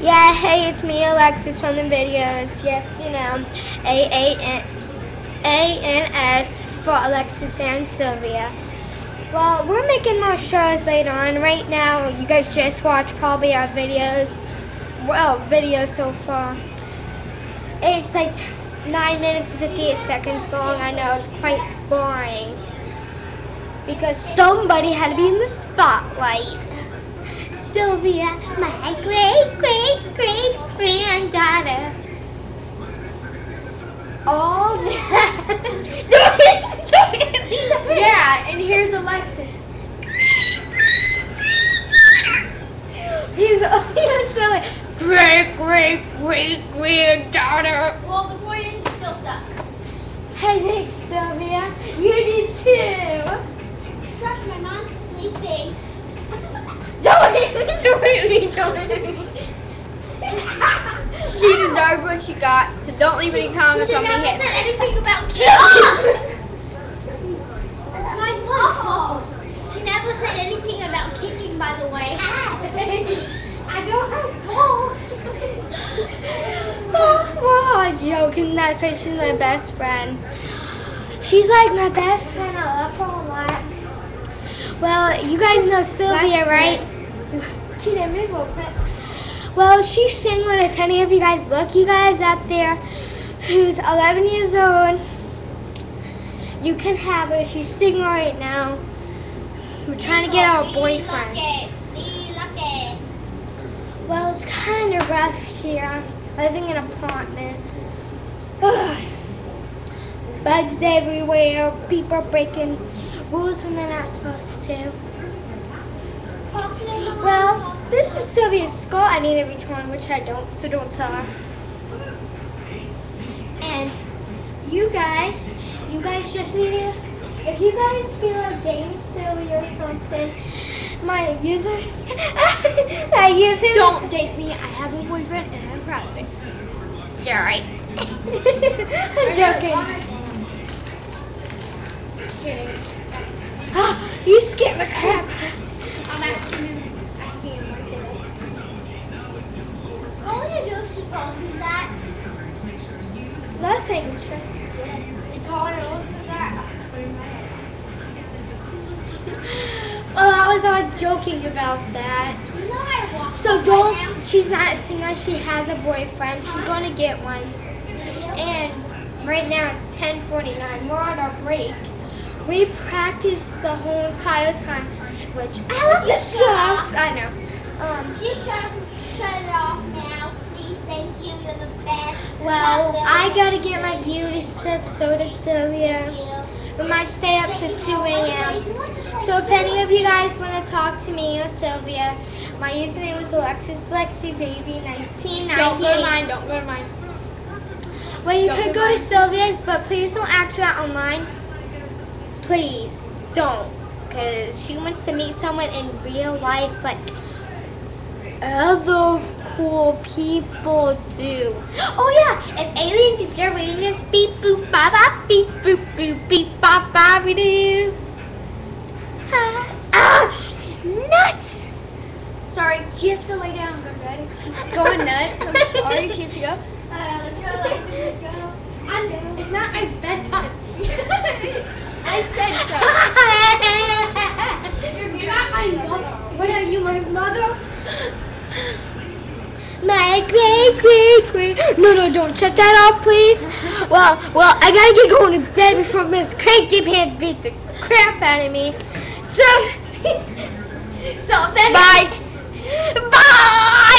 Yeah, hey, it's me, Alexis from the videos. Yes, you know, A A N A N S for Alexis and Sylvia. Well, we're making more shows later on. Right now, you guys just watched probably our videos. Well, videos so far. It's like 9 minutes 58 seconds long. I know it's quite boring. Because somebody had to be in the spotlight. Sylvia, my great, great, great granddaughter. All that. Yeah, and here's Alexis. He's, he's silly. Great, great, great granddaughter. Well, the point is, you still suck. Hey, thanks, Sylvia. You did too. Gosh, my mom's sleeping. Don't hit me, don't hit me, don't hit me. She deserved what she got, so don't leave any comments She on me She never said anything about kicking. That's my fault. She never said anything about kicking, by the way. I don't have balls. oh, I'm joking. That's why she's my best friend. She's like my best friend. I love her a lot. Well, you guys know Sylvia, That's right? She didn't move real quick. Well, she's single. If any of you guys look, you guys up there, who's 11 years old, you can have her. She's single right now. We're trying to get our boyfriend. Lucky. Be lucky. Well, it's kind of rough here. Living in an apartment. Ugh. Bugs everywhere. People breaking rules when they're not supposed to. Talking in the Well, this is Sylvia's skull. I need to return, which I don't, so don't tell her. And you guys, you guys just need to, if you guys feel like dating Sylvia or something, my user, I use him. Don't date me. I have a boyfriend, and I'm proud of it. Yeah, right. I'm joking. you scared the crap. I'm asking him. Asking him what's it. All you if she posts that. Nothing, just. Call Elizabeth that? I was putting my head. Well, I was all joking about that. You know So don't. She's not single. She has a boyfriend. She's going to get one. And right now it's 10:49. We're on our break. We practiced the whole entire time, which I love the stuff. I know. Um, You shut, shut it off now. Thank you. You're the best. well, I gotta get my beauty sip. So does Sylvia. We might stay up to 2 a.m. So if any of you guys want to talk to me or Sylvia, my username is Alexis Lexi Baby 1998. Don't go to mine. Don't go to mine. Well, you Don't could go go to. Sylvia's, but please don't ask her out online. Please don't, because she wants to meet someone in real life, like other cool people do. Oh yeah, if aliens, if you're reading this, beep boop ba ba beep boop boop beep ba ba we do. Ah, ah, she's nuts. Sorry, she has to go lay down to. She's going nuts. I'm sorry. She has to go. Uh, let's go, Alexis. Let's go. I know it's not my bedtime. great, great, great, great. No, no, don't shut that off, please. Well, well, I gotta get going to bed before Miss Cranky Pants beat the crap out of me. So, so then. Bye. Bye.